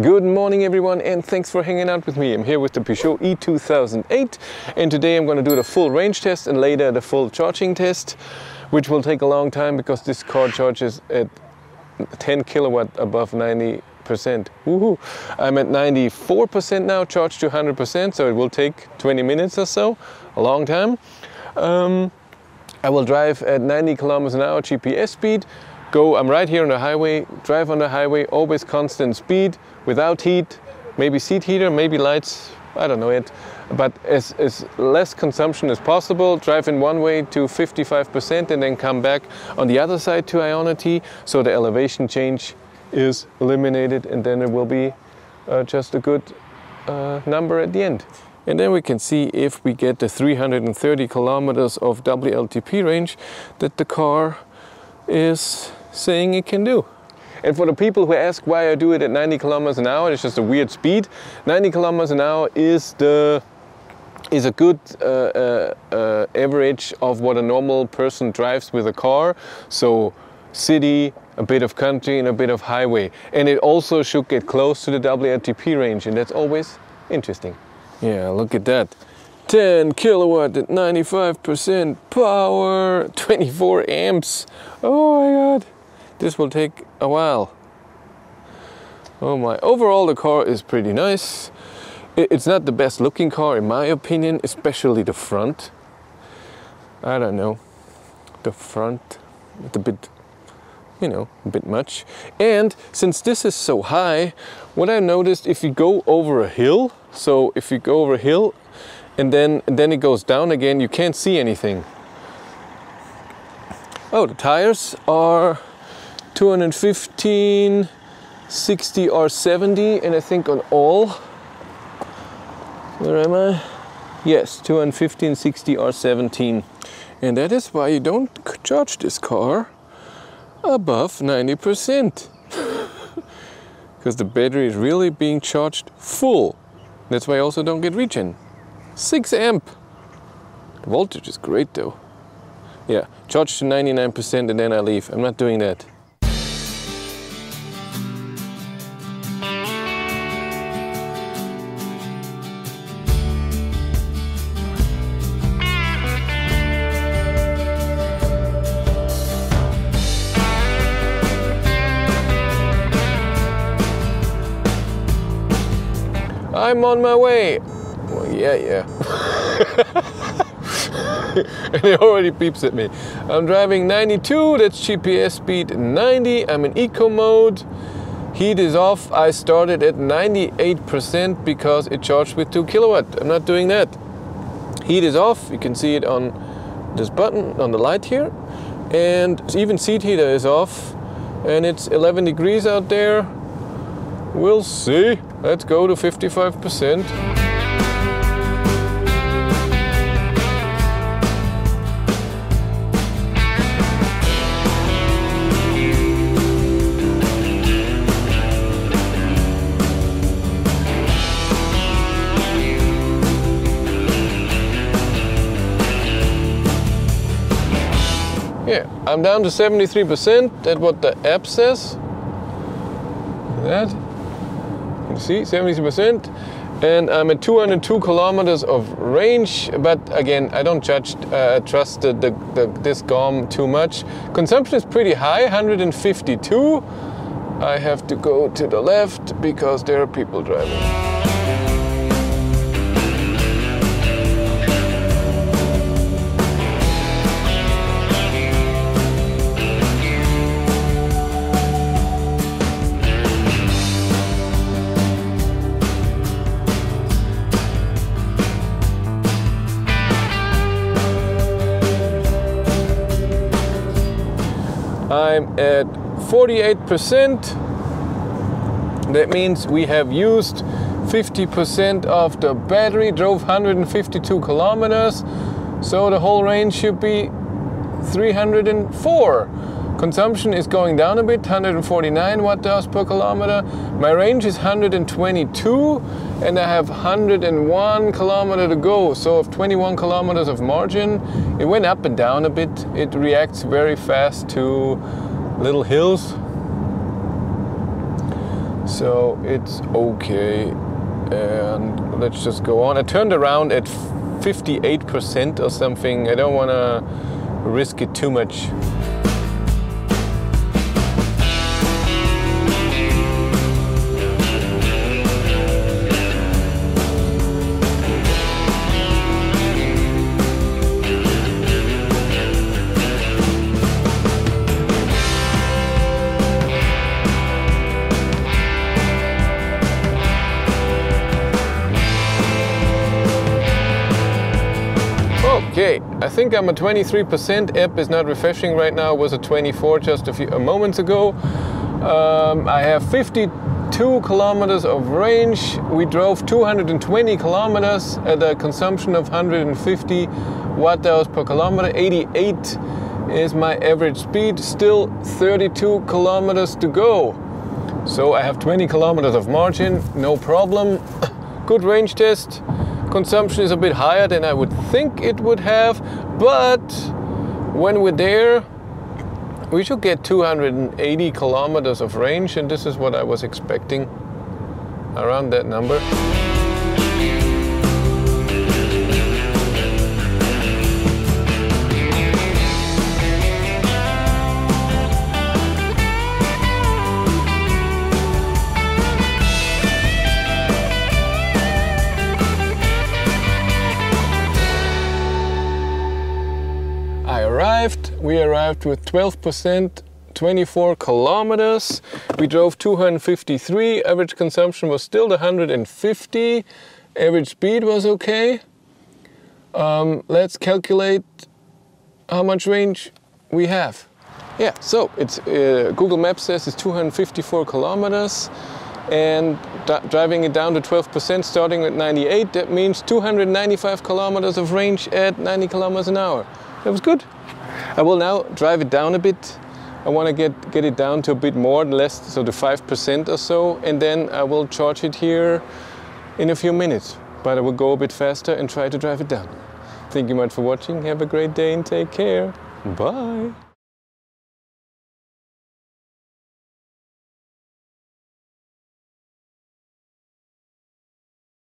Good morning everyone and thanks for hanging out with me. I'm here with the Peugeot E2008 and today I'm going to do the full range test and later the full charging test which will take a long time because this car charges at 10 kilowatt above 90 percent. I'm at 94% now, charged to 100%, so it will take 20 minutes or so, a long time. Um, I will drive at 90 kilometers an hour GPS speed. Go, I'm right here on the highway, drive on the highway, always constant speed, without heat, maybe seat heater, maybe lights, I don't know it, But as, as less consumption as possible, drive in one way to 55% and then come back on the other side to Ionity, so the elevation change is eliminated and then it will be uh, just a good uh, number at the end. And then we can see if we get the 330 kilometers of WLTP range that the car is saying it can do. And for the people who ask why I do it at 90 kilometers an hour, it's just a weird speed. 90 kilometers an hour is the is a good uh, uh, uh, average of what a normal person drives with a car. So city, a bit of country and a bit of highway. And it also should get close to the WLTP range and that's always interesting. Yeah, look at that. 10 kilowatt at 95% power, 24 amps. Oh my god, this will take a while. Oh my, overall the car is pretty nice. It's not the best looking car in my opinion, especially the front. I don't know, the front, it's a bit you know, a bit much. And since this is so high, what I noticed if you go over a hill, so if you go over a hill and then, and then it goes down again, you can't see anything. Oh, the tires are 215, 60 or 70, and I think on all, where am I? Yes, 215, 60 or 17. And that is why you don't charge this car above 90% because the battery is really being charged full. That's why I also don't get regen. 6 amp. The voltage is great though. Yeah, charge to 99% and then I leave. I'm not doing that. I'm on my way. Well, yeah, yeah. and it already beeps at me. I'm driving 92, that's GPS speed 90. I'm in eco mode. Heat is off. I started at 98% because it charged with 2 kilowatt. I'm not doing that. Heat is off. You can see it on this button on the light here. And even seat heater is off. And it's 11 degrees out there. We'll see. Let's go to 55%. Yeah, I'm down to 73%. That's what the app says. That see 70% and I'm at 202 kilometers of range but again I don't judge uh, trust the, the, the, this GOM too much. Consumption is pretty high 152 I have to go to the left because there are people driving I'm at 48%. That means we have used 50% of the battery, drove 152 kilometers. So the whole range should be 304. Consumption is going down a bit, 149 watt hours per kilometer. My range is 122 and I have 101 kilometer to go. So of 21 kilometers of margin, it went up and down a bit. It reacts very fast to little hills. So it's okay. And let's just go on. I turned around at 58% or something. I don't want to risk it too much. Okay, I think I'm at 23%. App is not refreshing right now. It was at 24 just a few moments ago. Um, I have 52 kilometers of range. We drove 220 kilometers at a consumption of 150 watt hours per kilometer. 88 is my average speed. Still 32 kilometers to go. So I have 20 kilometers of margin, no problem. Good range test consumption is a bit higher than I would think it would have, but when we're there, we should get 280 kilometers of range, and this is what I was expecting around that number. Arrived. We arrived with 12%, 24 kilometers. We drove 253. Average consumption was still 150. Average speed was okay. Um, let's calculate how much range we have. Yeah, so it's uh, Google Maps says it's 254 kilometers and driving it down to 12% starting at 98 that means 295 kilometers of range at 90 kilometers an hour that was good I will now drive it down a bit. I want to get, get it down to a bit more, less, so to 5% or so, and then I will charge it here in a few minutes. But I will go a bit faster and try to drive it down. Thank you much for watching. Have a great day and take care. Bye.